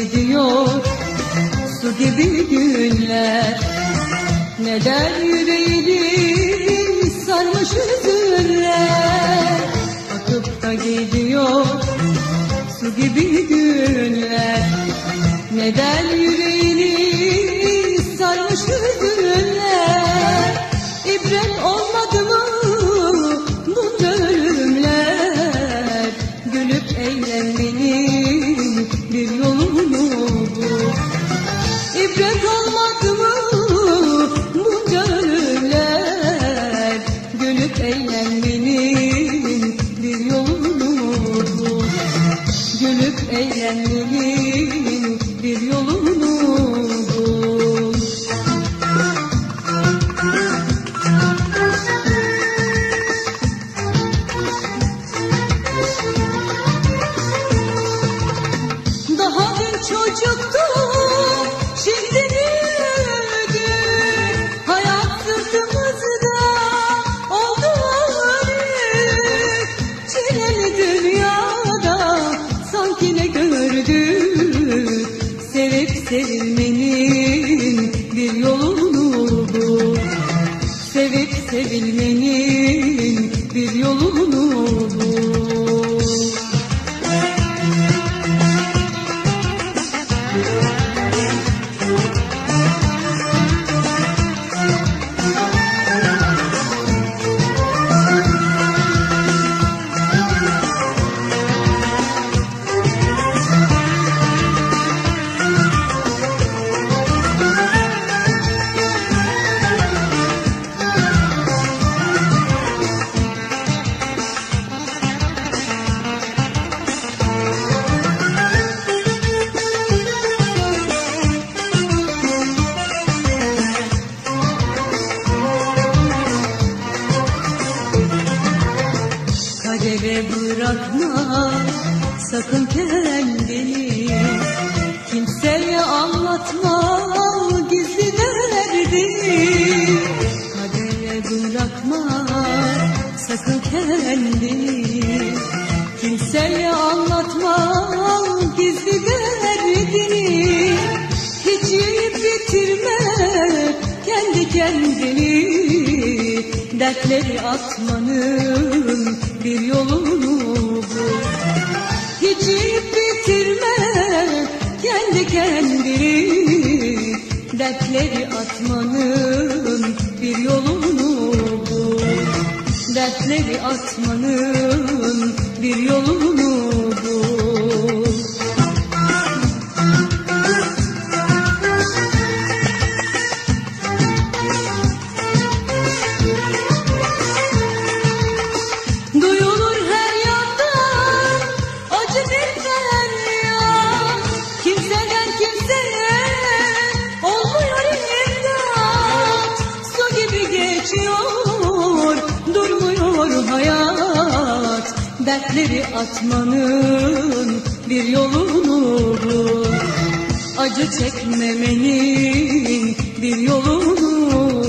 Gidiyor. Su gibi günler. Neden yüreğini sarmış hüzünler Akıp da gidiyor. Su gibi günler. Neden yüreğini bu İbret olmadı mı? Bunca ölümler Gülüp eğlenmenin bir yolu bu Gülüp eğlenmenin Sevip Kadere bırakma. Sakın kendini Kimseye anlatma. Gizli derdini Kadere bırakma. Sakın kendini Kimseye anlatma. Gizli derdini Hiç yiyip bitirme. Kendi kendini Dertleri atmanın bir yolunu bul Hiç bitirme kendi kendini Dertleri atmanın bir yolunu bul Dertleri atmanın bir yolunu Dertleri atmanın bir yolunu bul Acı çekmemenin bir yolunu